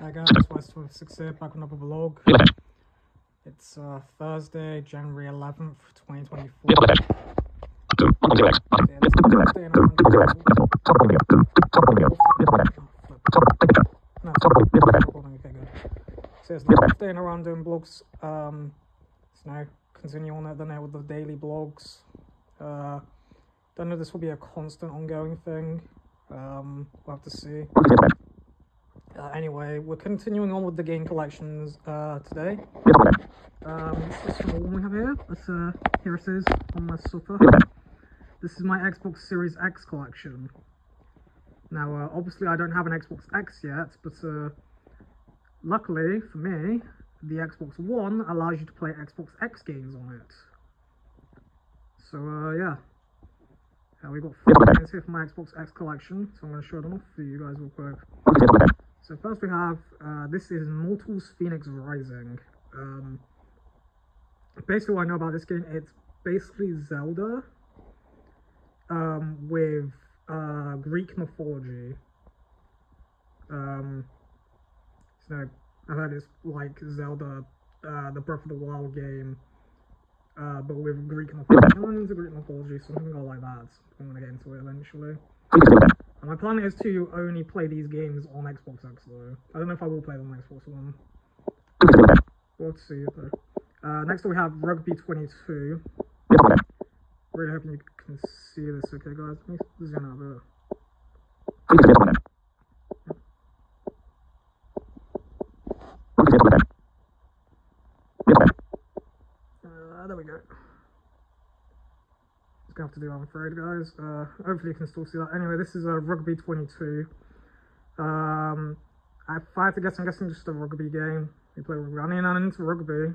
Hi guys, West with Six here, back with another vlog. It's uh, Thursday, January 11th, 2024. Yeah, this is Thursday and I'm gonna- No, it's not recording, okay, good. So it's the staying around doing blogs. Um, so now continue on at the now with the daily blogs. Uh, don't know this will be a constant ongoing thing. Um, we'll have to see. Uh, anyway, we're continuing on with the game collections uh, today. Um, this is the one we have here. That's, uh, here it is on my sofa. This is my Xbox Series X collection. Now, uh, obviously, I don't have an Xbox X yet, but uh, luckily for me, the Xbox One allows you to play Xbox X games on it. So, uh, yeah. Uh, we got four games here for my Xbox X collection, so I'm going to show them off for you guys real quick. So first we have, uh, this is Mortals Fenyx Rising. Um, basically what I know about this game, it's basically Zelda um, with uh, Greek mythology. Um, so I've heard it's like Zelda, uh, the Breath of the Wild game, uh, but with Greek mythology. I'm not Greek mythology, so I'm gonna like that. I'm gonna get into it eventually. My plan is to only play these games on Xbox X though. I don't know if I will play them on Xbox One. We'll see though. Uh, next we have Rugby 22. Really hoping you can see this okay guys. Let me zoom out a bit. Uh, there we go. Just gonna have to do I'm afraid, guys. Uh, hopefully you can still see that. Anyway, this is a uh, Rugby 22. Um, I, if I had to guess, I'm guessing just a rugby game. You play rugby. I mean, I'm into rugby.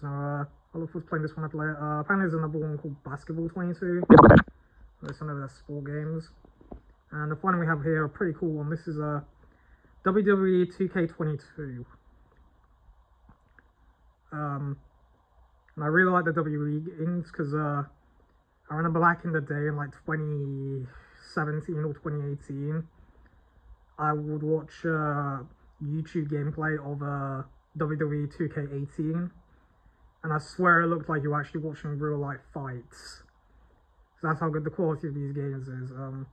So, uh, I to playing this one I play. Uh, apparently there's another one called Basketball 22. There's some of the sport games. And the final we have here, a pretty cool one. This is a WWE 2K22. Um, and I really like the WWE games because uh, I remember back in the day in like 2017 or 2018, I would watch uh, YouTube gameplay of uh, WWE 2K18, and I swear it looked like you were actually watching real life fights. So that's how good the quality of these games is. Um,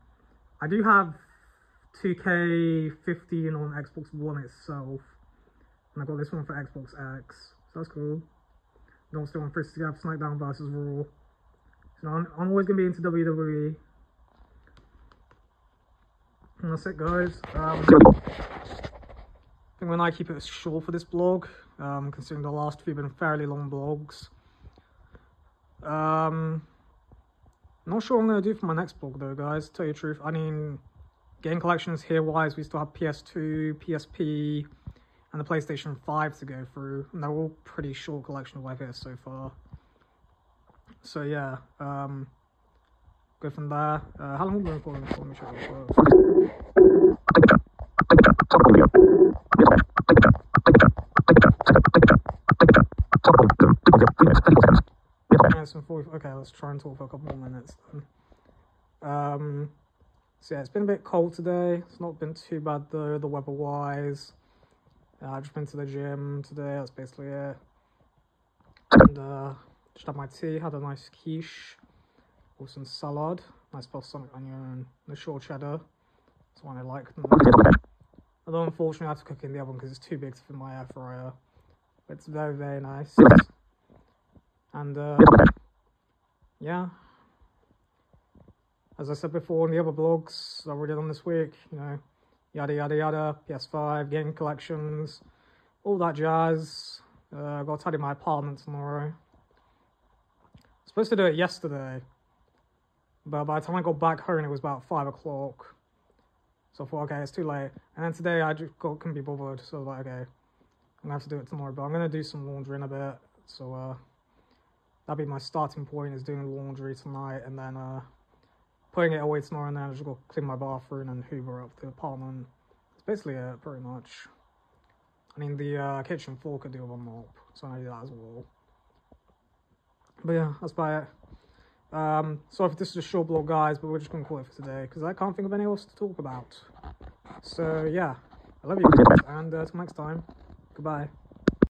I do have 2K15 on Xbox One itself, and I got this one for Xbox X, so that's cool. Don't still first to have SmackDown versus Raw. So I'm, I'm always gonna be into WWE. And that's it, guys. Um, I think when I keep it short for this blog, um, considering the last few have been fairly long blogs. Um, not sure what I'm gonna do for my next blog though, guys. To tell you the truth, I mean, game collections here wise, we still have PS2, PSP, and the PlayStation 5 to go through, and they're all pretty short collection of here so far. So yeah, um, go from there. Uh, how long we been recording for? Let me check real quick. Minutes and 40 Okay, let's try and talk for a couple more minutes. Um, so yeah, it's been a bit cold today. It's not been too bad though, the weather wise. Uh, I've just been to the gym today, that's basically it. And uh, just had my tea, had a nice quiche with some salad, nice balsamic onion, and a short cheddar. That's one I like. Although unfortunately I have to cook in the oven because it's too big fit my air fryer. But it's very, very nice. And uh, yeah. As I said before in the other blogs I've already done this week, you know, yada yada yada, PS5, game collections, all that jazz. Uh, I got to tidy my apartment tomorrow. Supposed to do it yesterday, but by the time I got back home, it was about five o'clock. So I thought, okay, it's too late. And then today I just got, couldn't be bothered, so I like, okay, I'm gonna have to do it tomorrow. But I'm gonna do some laundry in a bit, so uh, that'll be my starting point is doing laundry tonight, and then uh, putting it away tomorrow, and then I just go clean my bathroom and hoover up the apartment. It's basically it, pretty much. I mean, the uh, kitchen floor could do with a mop, so I'm gonna do that as well. But yeah, that's about it. Um, sorry if this is a short blog, guys, but we're just gonna call it for today because I can't think of anything else to talk about. So yeah, I love you guys, and uh, till next time, goodbye.